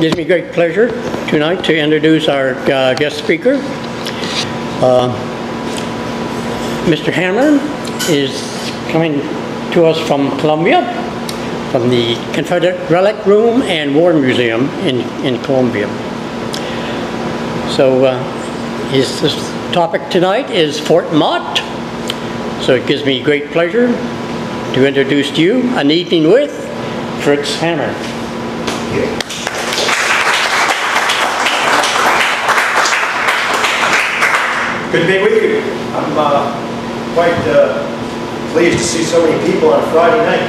gives me great pleasure tonight to introduce our uh, guest speaker. Uh, Mr. Hamer is coming to us from Columbia, from the Confederate Relic Room and War Museum in, in Columbia. So uh, his this topic tonight is Fort Motte. So it gives me great pleasure to introduce to you An Evening with Fritz Hamer. Good to be with you. I'm uh, quite uh, pleased to see so many people on a Friday night.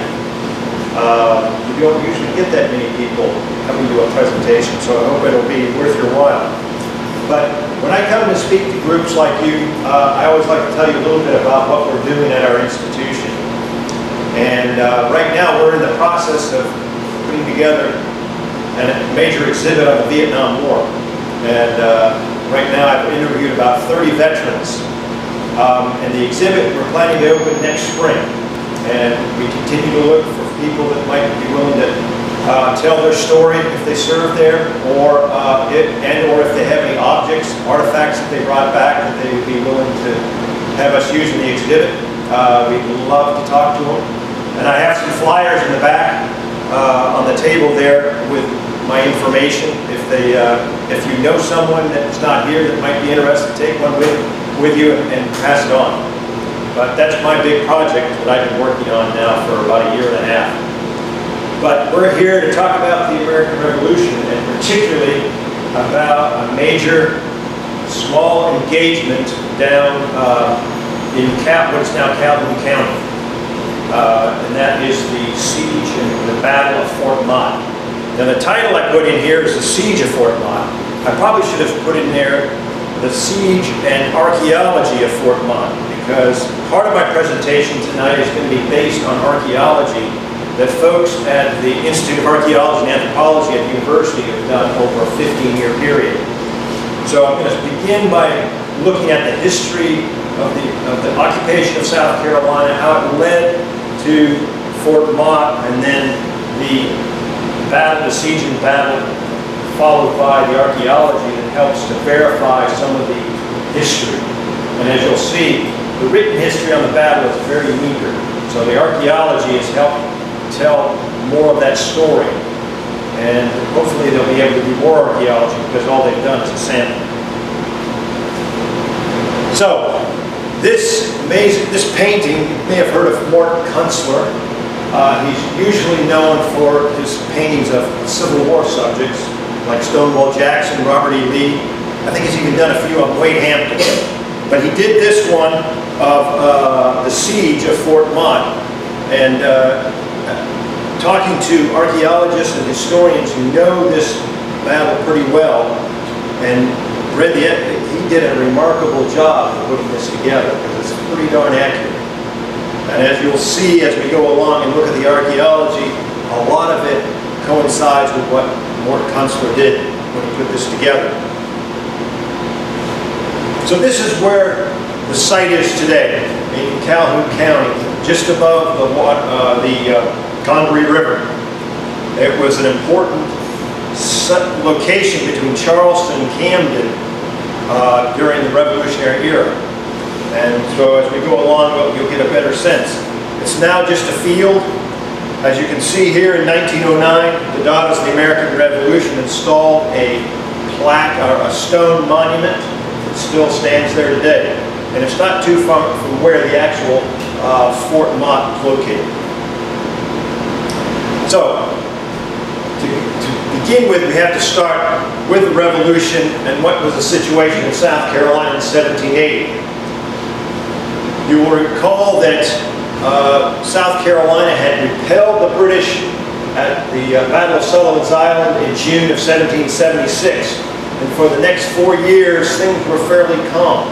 Uh, you don't usually get that many people coming to a presentation, so I hope it'll be worth your while. But when I come to speak to groups like you, uh, I always like to tell you a little bit about what we're doing at our institution. And uh, right now we're in the process of putting together a major exhibit on the Vietnam War. And uh, Right now I've interviewed about 30 veterans. Um, and the exhibit we're planning to open next spring. And we continue to look for people that might be willing to uh, tell their story if they served there, or uh, it, and or if they have any objects, artifacts that they brought back that they would be willing to have us use in the exhibit. Uh, we'd love to talk to them. And I have some flyers in the back uh, on the table there with my information. If they, uh, if you know someone that's not here that might be interested, take one with, with you and pass it on. But that's my big project that I've been working on now for about a year and a half. But we're here to talk about the American Revolution and particularly about a major small engagement down uh, in Cal what's now Calhoun County. Uh, and that is the siege and the Battle of Fort Motte. Now the title I put in here is The Siege of Fort Motte. I probably should have put in there The Siege and Archaeology of Fort Motte because part of my presentation tonight is going to be based on archaeology that folks at the Institute of Archaeology and Anthropology at the university have done over a 15-year period. So I'm going to begin by looking at the history of the, of the occupation of South Carolina, how it led to Fort Motte, and then the battle, the siege and battle, followed by the archaeology that helps to verify some of the history. And as you'll see, the written history on the battle is very meager. So the archaeology has helped tell more of that story. And hopefully they'll be able to do more archaeology because all they've done is a sample. So, this amazing, this painting, you may have heard of Mort Kunstler. Uh, he's usually known for his paintings of Civil War subjects, like Stonewall Jackson, Robert E. Lee. I think he's even done a few on Wade Hampton. But he did this one of uh, the siege of Fort Motte. And uh, talking to archaeologists and historians who know this battle pretty well, and read the, he did a remarkable job of putting this together because it's pretty darn accurate. And as you'll see as we go along and look at the archaeology, a lot of it coincides with what Mort Kunstler did when he put this together. So this is where the site is today, in Calhoun County, just above the, uh, the uh, Congaree River. It was an important location between Charleston and Camden uh, during the Revolutionary era. And so as we go along, you'll get a better sense. It's now just a field. As you can see here in 1909, the Daughters of the American Revolution installed a plaque, or a stone monument that still stands there today. And it's not too far from where the actual uh, Fort Motte is located. So, to, to begin with, we have to start with the Revolution and what was the situation in South Carolina in 1780. You will recall that uh, South Carolina had repelled the British at the uh, Battle of Sullivan's Island in June of 1776. And for the next four years, things were fairly calm.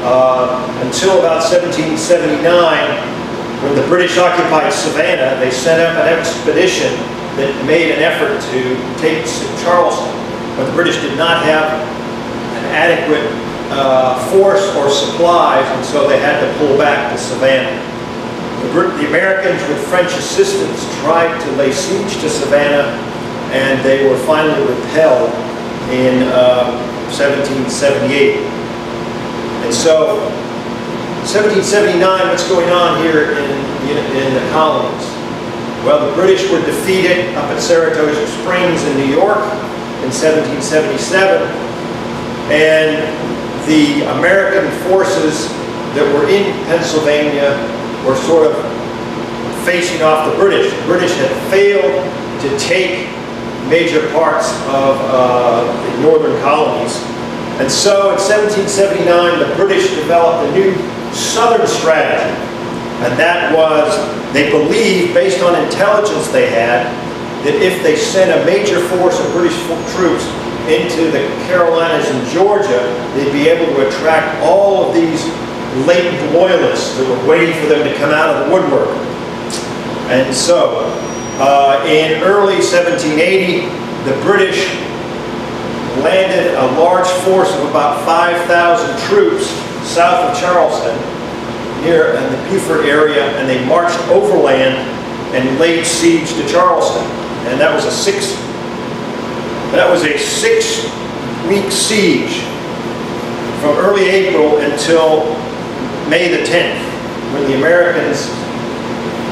Uh, until about 1779, when the British occupied Savannah, they sent up an expedition that made an effort to take Charleston. But the British did not have an adequate uh, force or supplies, and so they had to pull back to Savannah. The, the Americans, with French assistance, tried to lay siege to Savannah, and they were finally repelled in uh, 1778. And so, 1779, what's going on here in, in, in the colonies? Well, the British were defeated up at Saratoga Springs in New York in 1777, and the American forces that were in Pennsylvania were sort of facing off the British. The British had failed to take major parts of uh, the northern colonies. And so in 1779, the British developed a new southern strategy. And that was, they believed, based on intelligence they had, that if they sent a major force of British troops into the Carolinas and Georgia, they'd be able to attract all of these latent loyalists that were waiting for them to come out of the woodwork. And so, uh, in early 1780, the British landed a large force of about 5,000 troops south of Charleston, near in the Beaufort area, and they marched overland and laid siege to Charleston. And that was a six that was a six-week siege from early April until May the 10th, when the Americans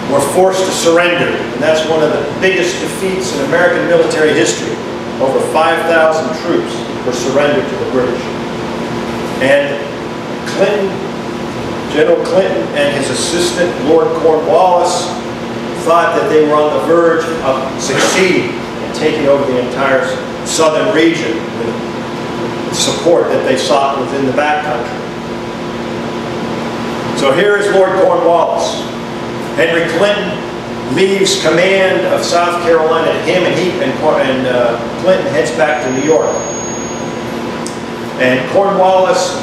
were forced to surrender. And that's one of the biggest defeats in American military history. Over 5,000 troops were surrendered to the British. And Clinton, General Clinton and his assistant, Lord Cornwallis, thought that they were on the verge of succeeding and taking over the entire southern region with support that they sought within the backcountry. So here is Lord Cornwallis. Henry Clinton leaves command of South Carolina him, and, he, and, and uh, Clinton heads back to New York. And Cornwallis,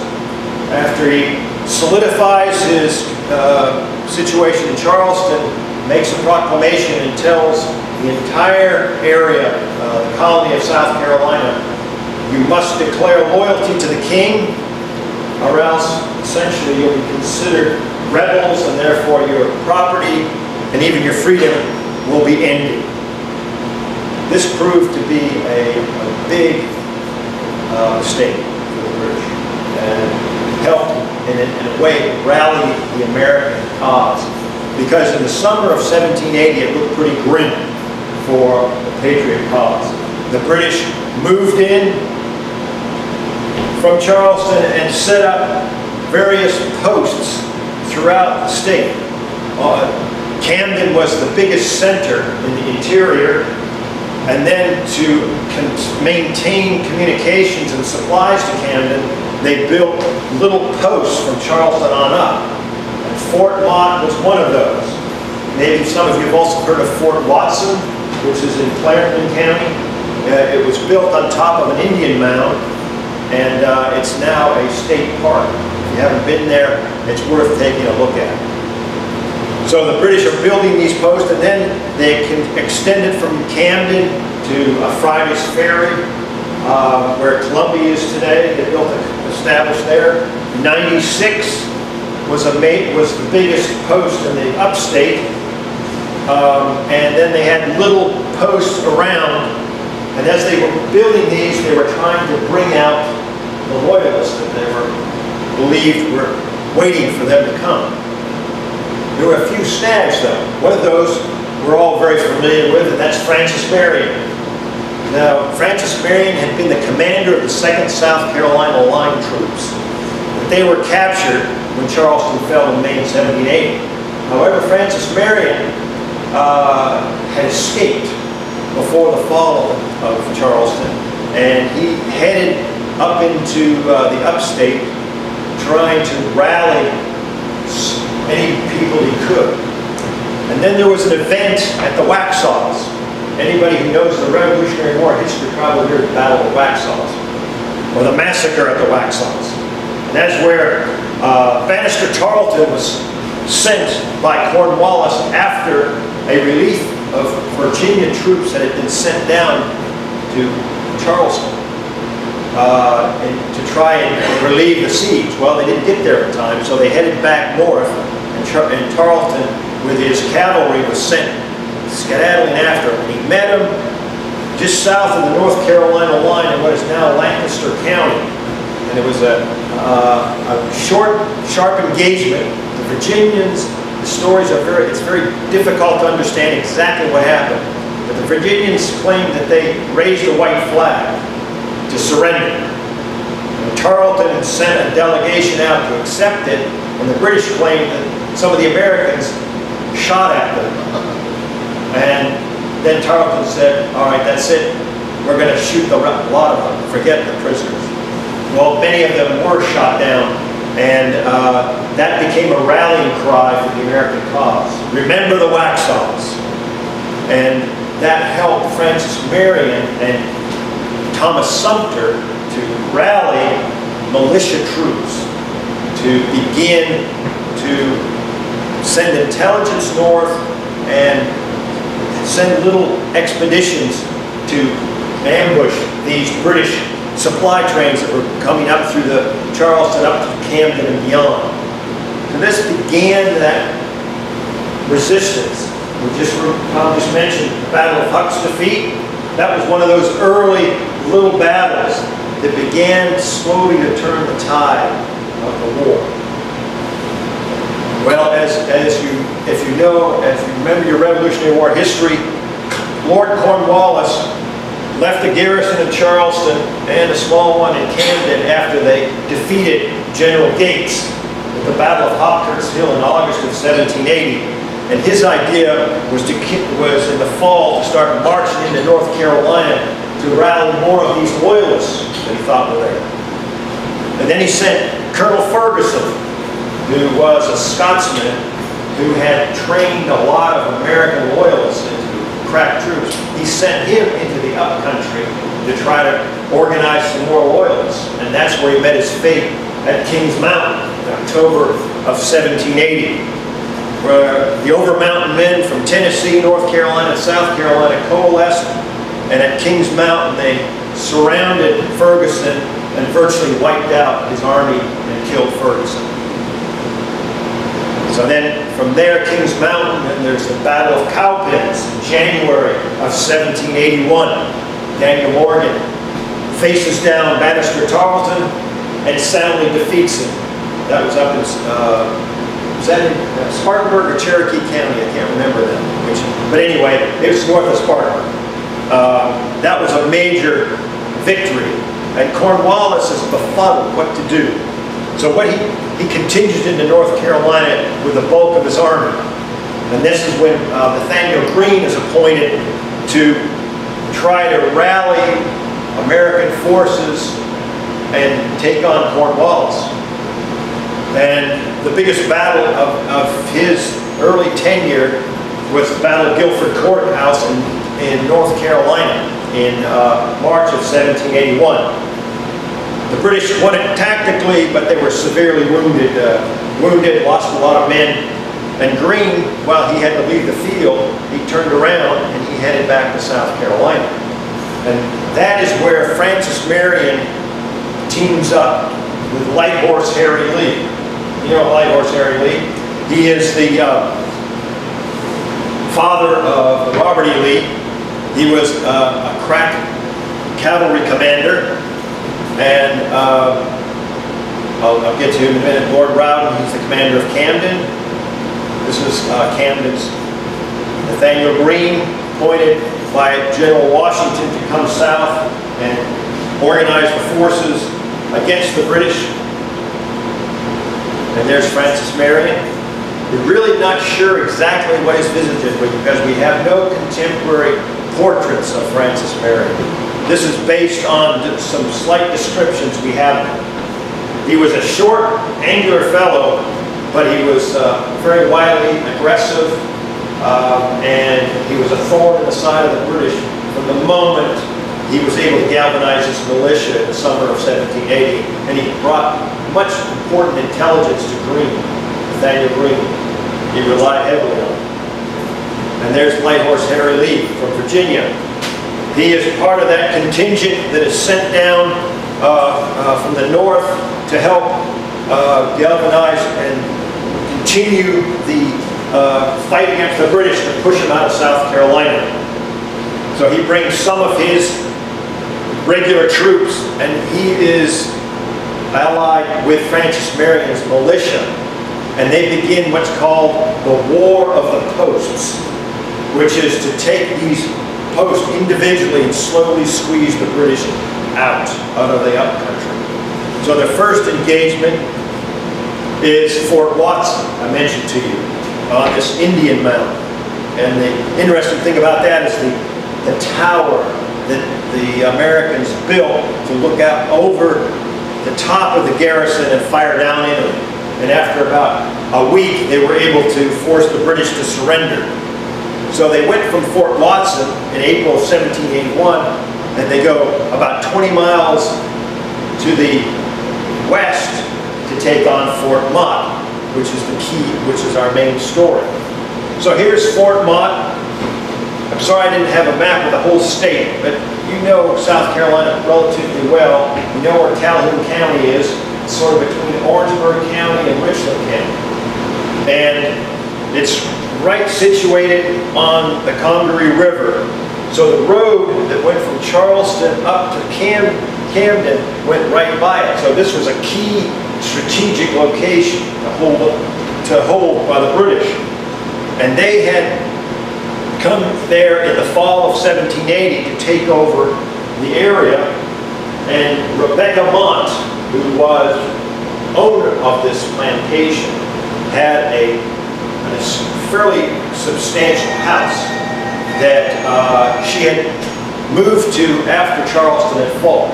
after he solidifies his uh, situation in Charleston, makes a proclamation and tells the entire area, uh, the colony of South Carolina, you must declare loyalty to the king, or else essentially you'll be considered rebels and therefore your property and even your freedom will be ended. This proved to be a, a big uh, mistake for the British and helped in a, in a way rally the American cause because in the summer of 1780 it looked pretty grim for the Patriot cause. The British moved in from Charleston and set up various posts throughout the state. Uh, Camden was the biggest center in the interior and then to maintain communications and supplies to Camden, they built little posts from Charleston on up. And Fort Motte was one of those. Maybe some of you have also heard of Fort Watson, which is in Clarendon County. Uh, it was built on top of an Indian mound, and uh, it's now a state park. If you haven't been there, it's worth taking a look at. So the British are building these posts, and then they can extend it from Camden to uh, Fridays Ferry, uh, where Columbia is today. They built a, established there. 96 was a mate was the biggest post in the upstate um, and then they had little posts around. And as they were building these, they were trying to bring out the loyalists that they were believed were waiting for them to come. There were a few snags, though. One of those we're all very familiar with, and that's Francis Marion. Now, Francis Marion had been the commander of the 2nd South Carolina Line troops. But they were captured when Charleston fell in May 1780. However, Francis Marion uh, had escaped before the fall of Charleston, and he headed up into uh, the upstate trying to rally any people he could. And then there was an event at the Waxhaws. Anybody who knows the Revolutionary War history probably heard the Battle of Waxhaws, or the massacre at the Waxhaws. And that's where uh, Banastre Tarleton was sent by Cornwallis after a relief of Virginia troops that had been sent down to Charleston uh, to try and relieve the siege. Well, they didn't get there in time, so they headed back north, and, Char and Tarleton, with his cavalry, was sent skedaddling after him. And he met him, just south of the North Carolina line in what is now Lancaster County. And it was a, uh, a short, sharp engagement. The Virginians, stories are very, it's very difficult to understand exactly what happened. But the Virginians claimed that they raised a white flag to surrender. And Tarleton had sent a delegation out to accept it, and the British claimed that some of the Americans shot at them. And then Tarleton said, all right, that's it. We're going to shoot the, a lot of them, forget the prisoners. Well, many of them were shot down, and uh, that became a rallying cry for the American cause. Remember the Waxhaws. And that helped Francis Marion and Thomas Sumter to rally militia troops to begin to send intelligence north and send little expeditions to ambush these British supply trains that were coming up through the Charleston up to Camden and beyond. And this began that resistance. We just, just mentioned the Battle of Huck's Defeat. That was one of those early little battles that began slowly to turn the tide of the war. Well, as, as you, if you know, if you remember your Revolutionary War history, Lord Cornwallis left a garrison in Charleston and a small one in Camden after they defeated General Gates at the Battle of Hobkirk's Hill in August of 1780. And his idea was to was in the fall to start marching into North Carolina to rally more of these loyalists that he thought were there. And then he sent Colonel Ferguson, who was a Scotsman who had trained a lot of American loyalists crack troops. He sent him into the upcountry to try to organize some more loyalists. And that's where he met his fate at Kings Mountain in October of 1780, where the Overmountain men from Tennessee, North Carolina, South Carolina coalesced. And at Kings Mountain, they surrounded Ferguson and virtually wiped out his army and killed Ferguson. So then from there, Kings Mountain, and there's the Battle of Cowpens in January of 1781. Daniel Morgan faces down Banastre Tarleton and soundly defeats him. That was up in, uh, was that in uh, Spartanburg or Cherokee County? I can't remember that. Which, but anyway, it was north of Spartanburg. Uh, that was a major victory. And Cornwallis is befuddled what to do. So what he, he continues into North Carolina with the bulk of his army. And this is when uh, Nathaniel Greene is appointed to try to rally American forces and take on Cornwallis. And the biggest battle of, of his early tenure was the Battle of Guilford Courthouse in, in North Carolina in uh, March of 1781. The British won it tactically, but they were severely wounded, uh, wounded, lost a lot of men. And Greene, while he had to leave the field, he turned around and he headed back to South Carolina. And that is where Francis Marion teams up with Light Horse Harry Lee. You know Light Horse Harry Lee? He is the uh, father of Robert E. Lee. He was uh, a crack cavalry commander and uh, I'll, I'll, get to him in a minute. Lord Rawdon, he's the commander of Camden. This is uh, Camden's Nathaniel Greene, appointed by General Washington to come south and organize the forces against the British. And there's Francis Marion. We're really not sure exactly what his visage was because we have no contemporary portraits of Francis Marion. This is based on some slight descriptions we have. He was a short, angular fellow, but he was uh, very wildly aggressive, uh, and he was a thorn in the side of the British from the moment he was able to galvanize his militia in the summer of 1780, and he brought much important intelligence to Greene, Nathaniel Greene. He relied heavily on. And there's Light Horse Harry Lee from Virginia, he is part of that contingent that is sent down uh, uh, from the north to help uh, galvanize and continue the uh, fight against the British to push them out of South Carolina. So he brings some of his regular troops, and he is allied with Francis Marion's militia. And they begin what's called the War of the Posts, which is to take these posts individually and slowly squeeze the British out, out of the upcountry. So their first engagement is Fort Watson, I mentioned to you, on this Indian mountain. And the interesting thing about that is the, the tower that the Americans built to look out over the top of the garrison and fire down into it. And after about a week, they were able to force the British to surrender. So they went from Fort Watson in April of 1781, and they go about 20 miles to the west to take on Fort Motte, which is the key, which is our main story. So here's Fort Motte. I'm sorry I didn't have a map of the whole state, but you know South Carolina relatively well. You know where Calhoun County is. It's sort of between Orangeburg County and Richland County. And it's right situated on the Congaree River. So the road that went from Charleston up to Cam, Camden went right by it. So this was a key strategic location to hold, to hold by the British. And they had come there in the fall of 1780 to take over the area. And Rebecca Motte, who was owner of this plantation, had a, a fairly substantial house that uh, she had moved to after Charleston had fallen.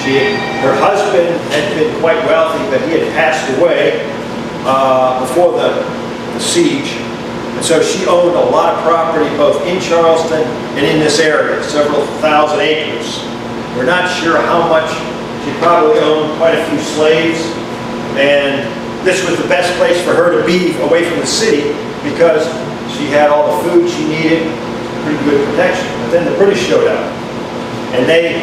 She, her husband had been quite wealthy, but he had passed away uh, before the, the siege. And so she owned a lot of property both in Charleston and in this area, several thousand acres. We're not sure how much. She probably owned quite a few slaves. And this was the best place for her to be away from the city because she had all the food she needed, pretty good protection. But then the British showed up. And they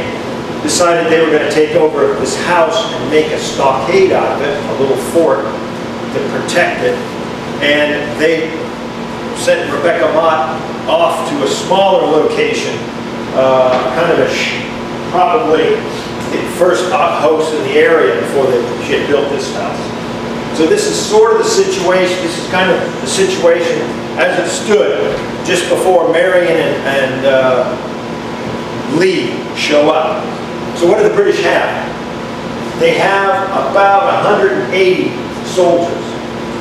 decided they were going to take over this house and make a stockade out of it, a little fort to protect it. And they sent Rebecca Motte off to a smaller location, uh, kind of a probably the first house in the area before they, she had built this house. So this is sort of the situation, this is kind of the situation as it stood just before Marion and, and uh, Lee show up. So what do the British have? They have about 180 soldiers.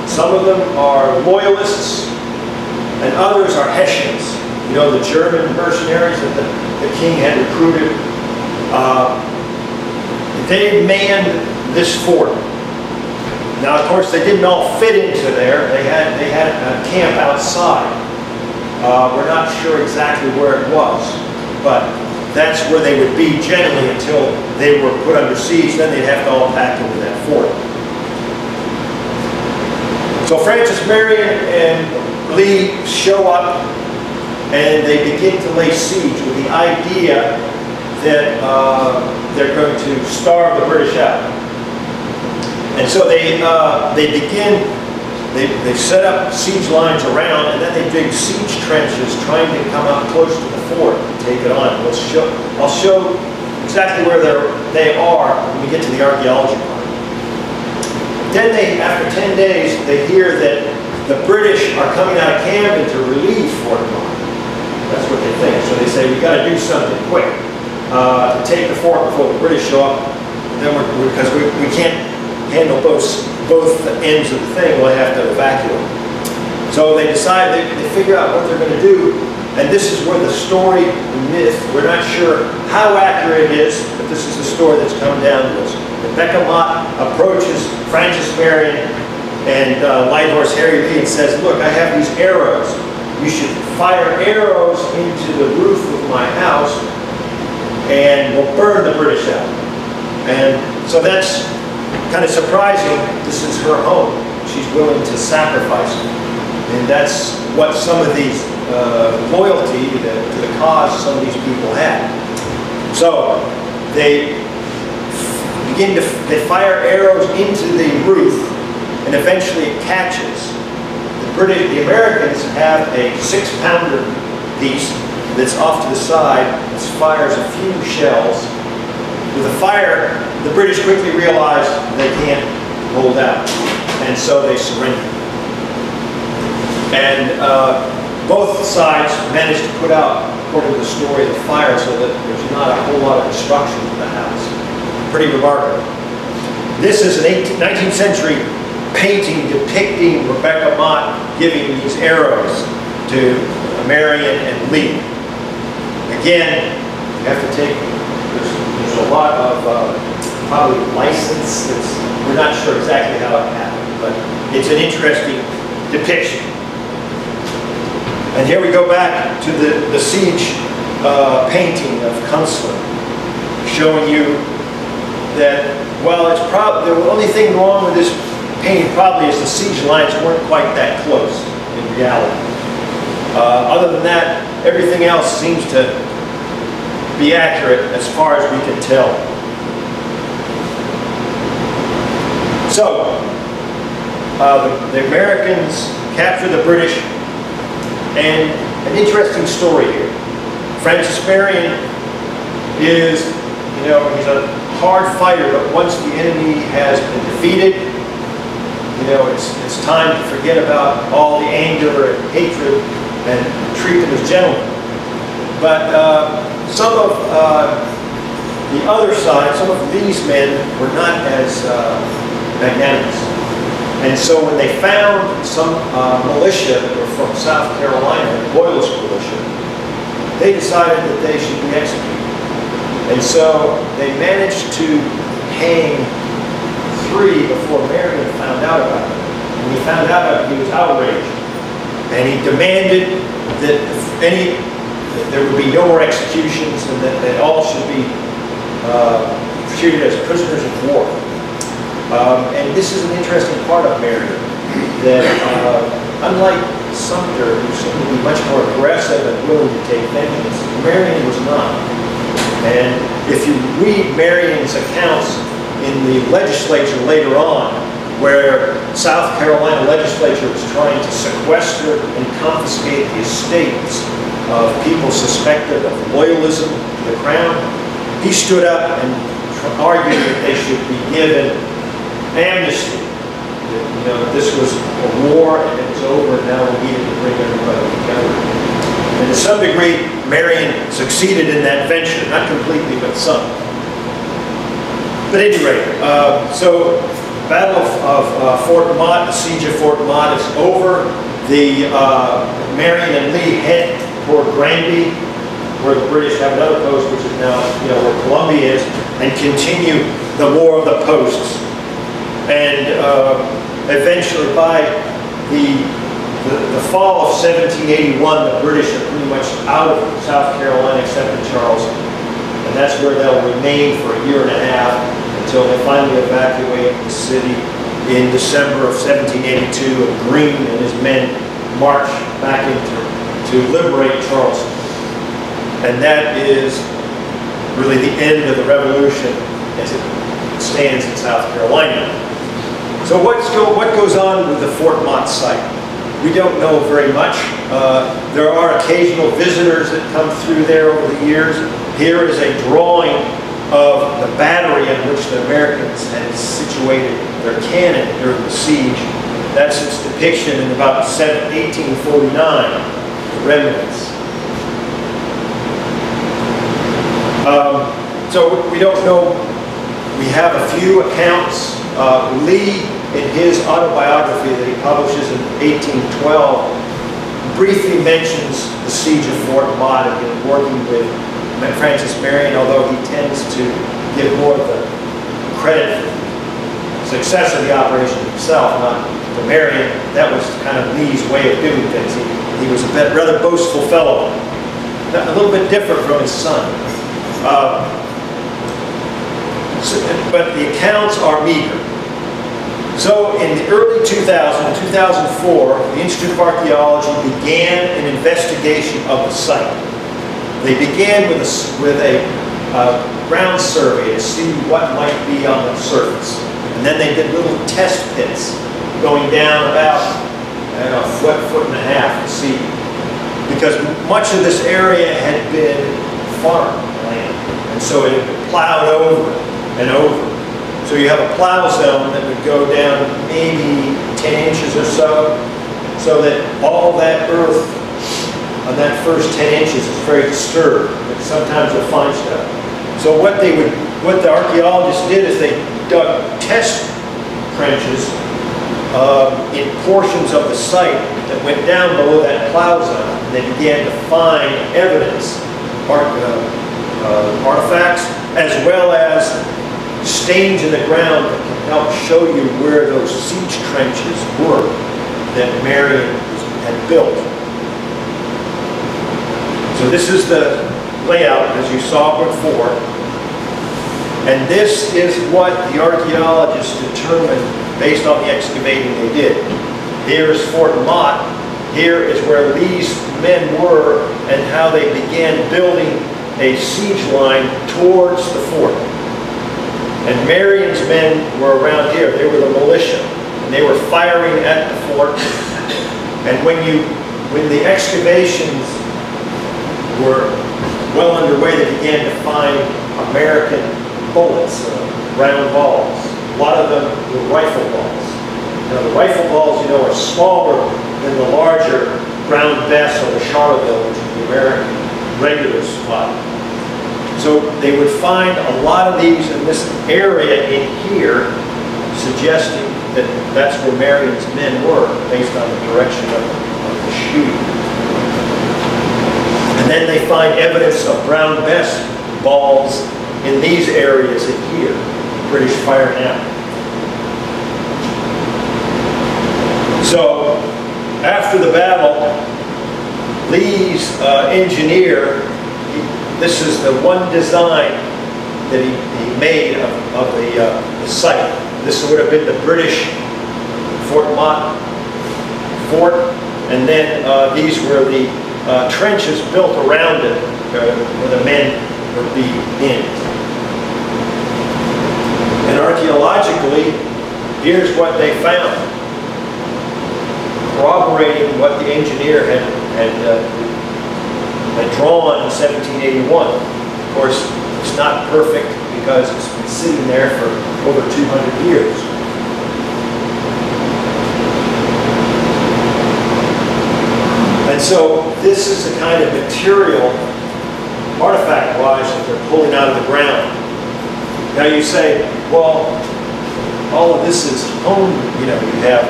Some of them are loyalists, and others are Hessians. You know, the German mercenaries that the, the king had recruited. Uh, they manned this fort. Now, of course, they didn't all fit into there. They had, they had a camp outside. Uh, we're not sure exactly where it was, but that's where they would be generally until they were put under siege. Then they'd have to all pack into that fort. So Francis Marion and Lee show up and they begin to lay siege with the idea that uh, they're going to starve the British out. And so they, uh, they begin, they, they set up siege lines around and then they dig siege trenches trying to come up close to the fort and take it on. We'll show, I'll show exactly where they are when we get to the archaeology part. Then they, after 10 days, they hear that the British are coming out of Camden to relieve Fort Motte. That's what they think. So they say, we've got to do something quick uh, to take the fort before the British show up. Then we're, because we, we can't handle both, both ends of the thing, we'll have to evacuate. So they decide, they, they figure out what they're going to do, and this is where the story, myth, we're not sure how accurate it is, but this is the story that's come down to us. Rebecca Motte approaches Francis Marion and uh, Light Horse Harry Lee and says, look, I have these arrows. You should fire arrows into the roof of my house and we'll burn the British out. And so that's kind of surprising. This is her home. She's willing to sacrifice. And that's what some of these uh, loyalty to, to the cause some of these people had. So they begin to they fire arrows into the roof, and eventually it catches. The British, the Americans have a six-pounder piece, that's off to the side, It fires a few shells. With the fire, the British quickly realized they can't hold out, and so they surrendered. And uh, both sides managed to put out, according to the story, the fire so that there's not a whole lot of destruction in the house. Pretty remarkable. This is an 18, 19th century painting depicting Rebecca Motte giving these arrows to Marion and Lee. Again, you have to take, a lot of uh, probably license that's, we're not sure exactly how it happened, but it's an interesting depiction. And here we go back to the, the siege uh, painting of Kunstler, showing you that, well, it's probably, the only thing wrong with this painting probably is the siege lines weren't quite that close in reality. Uh, other than that, everything else seems to be accurate as far as we can tell. So, uh, the, the Americans capture the British, and an interesting story here. Francis Marion is, you know, he's a hard fighter, but once the enemy has been defeated, you know, it's, it's time to forget about all the anger and hatred and treat them as gentlemen. But uh, some of uh, the other side, some of these men were not as uh, magnanimous. And so when they found some uh, militia that were from South Carolina, Loyalist militia, they decided that they should be executed. And so they managed to hang three before Marion found out about it. When he found out about it, he was outraged. And he demanded that any, that there would be no more executions and that all should be uh, treated as prisoners of war. Um, and this is an interesting part of Marion, that uh, unlike Sumter, who seemed to be much more aggressive and willing to take vengeance, Marion was not. And if you read Marion's accounts in the legislature later on, where South Carolina legislature was trying to sequester and confiscate the estates of people suspected of loyalism to the crown, he stood up and argued that they should be given amnesty. That, you know, this was a war and it was over and now we needed to bring everybody together. And to some degree, Marion succeeded in that venture, not completely, but some. But at any rate, uh, so Battle of, of uh, Fort Motte, the siege of Fort Motte is over. The uh, Marion and Lee head toward Granby, where the British have another post, which is now you know where Columbia is, and continue the War of the Posts and uh, eventually by the, the, the, fall of 1781, the British are pretty much out of South Carolina except in Charleston. And that's where they'll remain for a year and a half until they finally evacuate the city in December of 1782 and Greene and his men march back into to liberate Charleston. And that is really the end of the revolution as it stands in South Carolina. So what's go, what goes on with the Fort Motte site? We don't know very much. Uh, there are occasional visitors that come through there over the years. Here is a drawing of the battery in which the Americans had situated their cannon during the siege. That's its depiction in about 1849, the remnants. Um, so we don't know. We have a few accounts. Uh, Lee in his autobiography that he publishes in 1812, briefly mentions the siege of Fort Motte and working with Francis Marion, although he tends to give more of the credit for the success of the operation himself, not to Marion. That was kind of Lee's way of doing things. He, he was a bit, rather boastful fellow, a little bit different from his son. Uh, so, but the accounts are meager. So in the early 2000, 2004, the Institute of Archaeology began an investigation of the site. They began with a, with a uh, ground survey to see what might be on the surface. And then they did little test pits going down about a foot, foot and a half to see because much of this area had been farmland, and so it plowed over and over. So you have a plow zone that would go down maybe 10 inches or so, so that all that earth on that first 10 inches is very disturbed, and sometimes you'll find stuff. So what they would, what the archaeologists did is they dug test trenches uh, in portions of the site that went down below that plow zone. And they began to find evidence, art, uh, uh, artifacts, as well as stains in the ground that can help show you where those siege trenches were that Marion had built. So this is the layout as you saw before. And this is what the archaeologists determined based on the excavating they did. Here's Fort Motte. Here is where these men were and how they began building a siege line towards the fort. And Marion's men were around here. They were the militia. And they were firing at the fort. And when you, when the excavations were well underway, they began to find American bullets, uh, round balls. A lot of them were rifle balls. Now the rifle balls, you know, are smaller than the larger Brown Bess or the Charleville, which is the American regular spot. So they would find a lot of these in this area in here, suggesting that that's where Marion's men were, based on the direction of, of the shooting. Then they find evidence of Brown Bess balls in these areas in here, British fire now. So after the battle, Lee's uh, engineer, he, this is the one design that he, he made of, of the, uh, the site. This would have been the British Fort Motte fort, and then uh, these were the uh, trenches built around it uh, where the men would be in. And archaeologically, here's what they found, corroborating what the engineer had, had, uh, had drawn in 1781. Of course, it's not perfect because it's been sitting there for over 200 years. And so this is the kind of material, artifact-wise, that they're pulling out of the ground. Now you say, well, all of this is home, you know, you have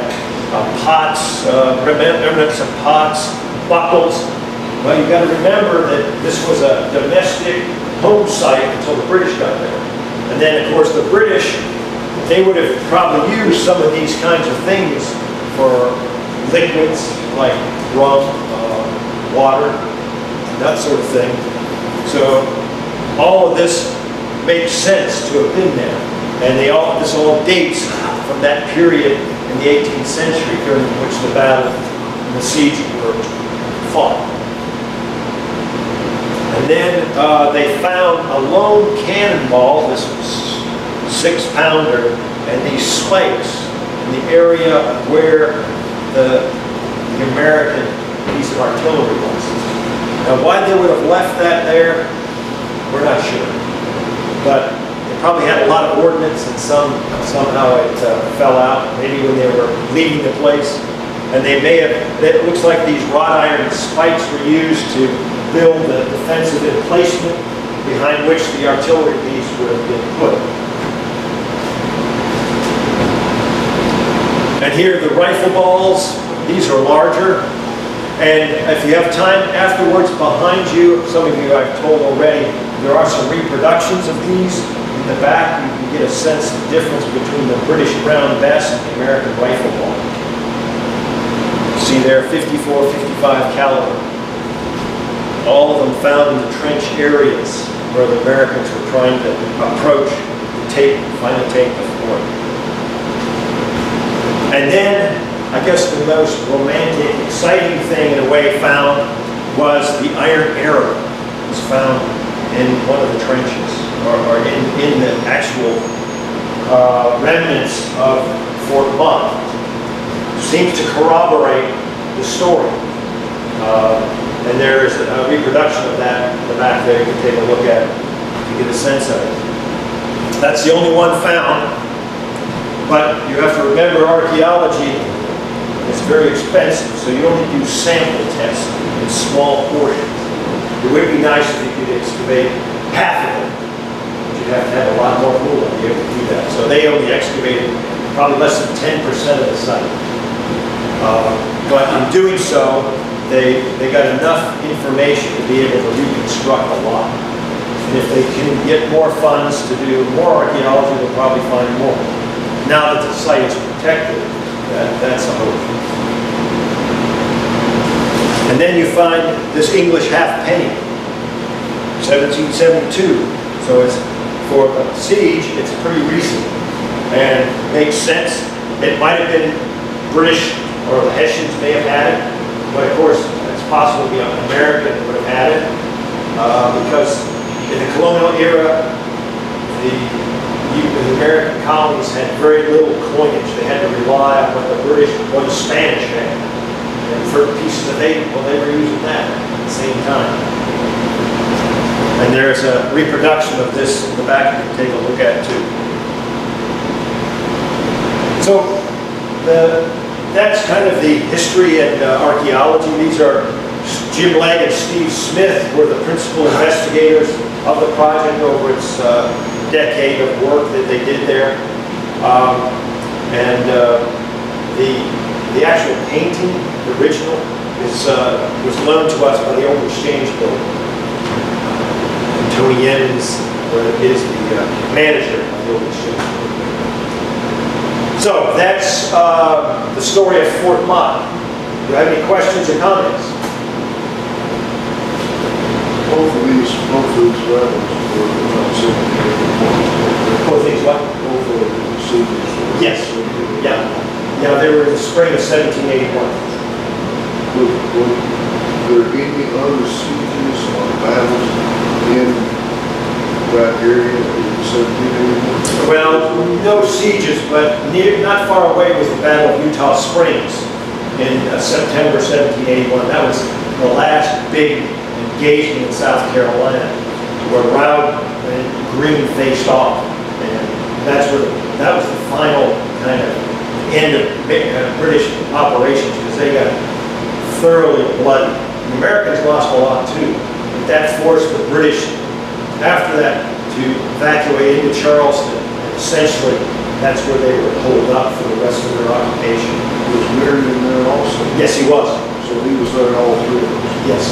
uh, pots, uh, remnants of pots, buckles. Well, you've got to remember that this was a domestic home site until the British got there. And then, of course, the British, they would have probably used some of these kinds of things for liquids like rum, water, and that sort of thing. So all of this makes sense to have been there. And they all, this all dates from that period in the 18th century during which the battle and the siege were fought. And then uh, they found a lone cannonball, this six pounder, and these spikes in the area where the, the American piece of artillery was. Now why they would have left that there, we're not sure. But it probably had a lot of ordnance and some somehow it uh, fell out, maybe when they were leaving the place. And they may have, it looks like these wrought iron spikes were used to build the defensive emplacement behind which the artillery piece would have been put. And here the rifle balls, these are larger. And if you have time afterwards behind you, some of you I've told already, there are some reproductions of these. In the back, you can get a sense of the difference between the British Brown Bess and the American rifle ball. See there, 54, 55 caliber. All of them found in the trench areas where the Americans were trying to approach, take, finally take the fort. And then, I guess the most romantic, exciting thing in a way found was the iron arrow. It was found in one of the trenches, or, or in, in the actual uh, remnants of Fort Motte. Seems to corroborate the story. Uh, And there is a reproduction of that in the back there, you can take a look at to get a sense of it. That's the only one found, but you have to remember archaeology is very expensive, so you only do sample tests in small portions. It would be nice if you could excavate half of it, but you'd have to have a lot more room to be able to do that. So they only excavated probably less than 10% of the site. Uh, But in doing so, they, they got enough information to be able to reconstruct a lot. And if they can get more funds to do more archaeology, they'll probably find more. Now that the site is protected, that, that's a hope. And then you find this English half penny, 1772. So it's, for a siege, it's pretty recent and makes sense. It might have been British or the Hessians may have had it, but of course, it's possible the American would have had it uh, because in the colonial era, the, the American colonies had very little coinage. They had to rely on what the British or the Spanish had. And for pieces of eight, well, they were using that at the same time. And there's a reproduction of this in the back you can take a look at too. So the, that's kind of the history and uh, archaeology. These are Jim Legg and Steve Smith were the principal investigators of the project over its uh, decade of work that they did there. Um, And uh, the, the actual painting, the original, is, uh, was loaned to us by the Old Exchange Building. And Tony Youmans uh, is the uh, manager of the Old Exchange Building. So that's uh, the story of Fort Motte. Do you have any questions or comments? Both of these, both of these were seventy-eight. Both things what? Both of the cities. were Yes. Yeah. Yeah, they were in the spring of 1781. Were, were there any other sieges or battles in that area in seventeen eighty-one? Well, no sieges, but near, not far away was the Battle of Eutaw Springs in uh, September 1781. That was the last big engagement in South Carolina where Round and Greene faced off. And that's where, that was the final kind of end of uh, British operations because they got thoroughly bloody. The Americans lost a lot too. But that forced the British, after that, to evacuate into Charleston. And Essentially, that's where they were holed up for the rest of their occupation. Was Marion there also? Yes, he was. So he was there all through. Yes.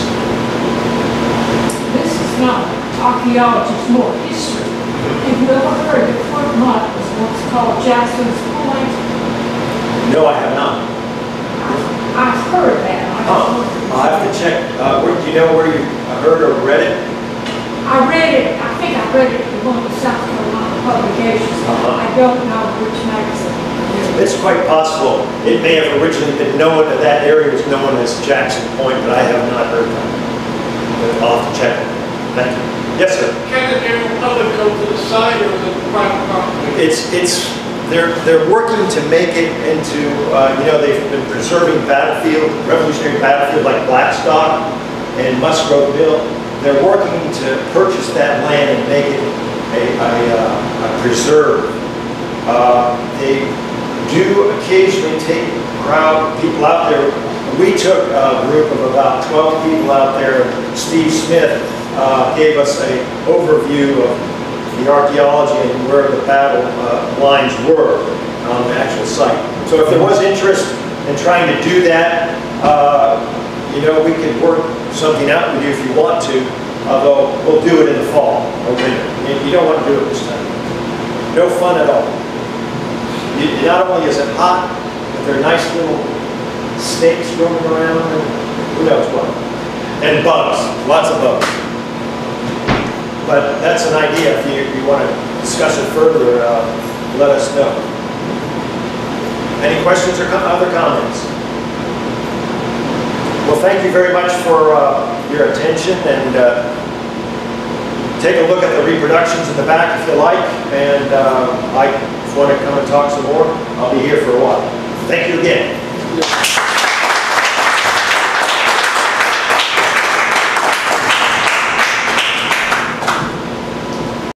This is not archaeology, it's more history. Have you ever heard that Fort Motte was once called Jackson's Point? No, I have not. I've heard that. I Oh. I'll have to check. Uh, where, do you know where you heard or read it? I read it, I think I read it in one of the South Carolina publications. Uh-huh. I don't know which magazine. It's quite possible. It may have originally been known, that that area was known as Jackson Point, but I have not heard that. But I'll have to check. Thank you. Yes, sir. Can the general public go to the site or is it private property? It's, it's, they're, they're working to make it into, uh, you know, they've been preserving battlefield, revolutionary battlefield like Blackstock and Musgrove Mill. They're working to purchase that land and make it a, a, uh, a preserve. Uh, They do occasionally take crowd, people out there. We took a group of about 12 people out there. Steve Smith uh, gave us an overview of the archaeology and where the battle uh, lines were on the actual site. So if there was interest in trying to do that, uh, you know, we could work something out with you if you want to, although we'll do it in the fall or winter. You- don't want to do it this time. No fun at all. You- Not only is it hot, but there are nice little snakes roaming around and who knows what. And bugs, lots of bugs. But that's an idea, if you, if you want to discuss it further, uh, let us know. Any questions or other comments? Well, thank you very much for uh, your attention, and uh, take a look at the reproductions in the back if you like, and uh, I, want to come and talk some more, I'll be here for a while. Thank you again.